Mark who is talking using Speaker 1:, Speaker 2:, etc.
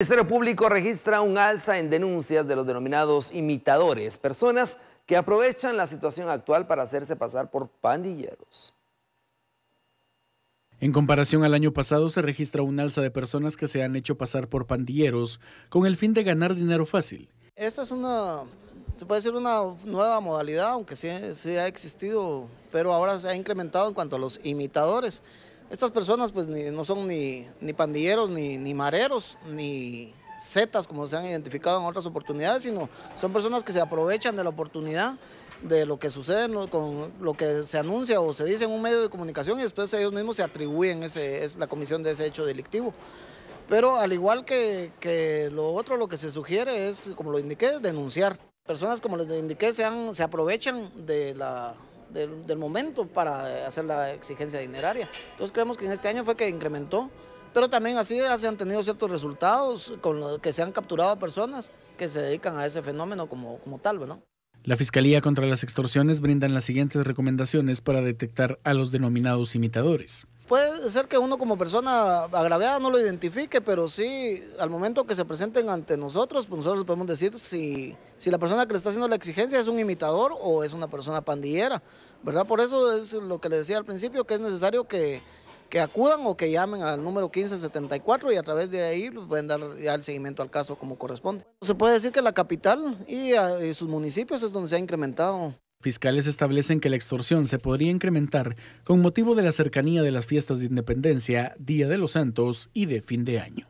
Speaker 1: El Ministerio Público registra un alza en denuncias de los denominados imitadores, personas que aprovechan la situación actual para hacerse pasar por pandilleros.
Speaker 2: En comparación al año pasado se registra un alza de personas que se han hecho pasar por pandilleros con el fin de ganar dinero fácil.
Speaker 3: Esta es una, se puede decir una nueva modalidad, aunque sí, ha existido, pero ahora se ha incrementado en cuanto a los imitadores. Estas personas pues no son ni, pandilleros, ni, ni, mareros, ni zetas como se han identificado en otras oportunidades, sino son personas que se aprovechan de la oportunidad de lo que sucede con lo que se anuncia o se dice en un medio de comunicación y después ellos mismos se atribuyen es la comisión de ese hecho delictivo. Pero al igual que, que lo otro, lo que se sugiere es, como lo indiqué, denunciar. Personas, como les indiqué, se, se aprovechan de la, del, momento para hacer la exigencia dineraria. Entonces creemos que en este año fue que incrementó, pero también así se han tenido ciertos resultados con lo que se han capturado a personas que se dedican a ese fenómeno como, como tal, ¿no?
Speaker 2: La Fiscalía contra las Extorsiones brindan las siguientes recomendaciones para detectar a los denominados imitadores.
Speaker 3: Puede ser que uno como persona agraviada no lo identifique, pero sí, al momento que se presenten ante nosotros, pues nosotros podemos decir si, si la persona que le está haciendo la exigencia es un imitador o es una persona pandillera, ¿verdad? Por eso es lo que le decía al principio, que es necesario que, que acudan o que llamen al número 1574 y a través de ahí pues, pueden dar ya el seguimiento al caso como corresponde. Se puede decir que la capital y, y sus municipios es donde se ha incrementado
Speaker 2: Fiscales establecen que la extorsión se podría incrementar con motivo de la cercanía de las fiestas de independencia, Día de los Santos y de fin de año.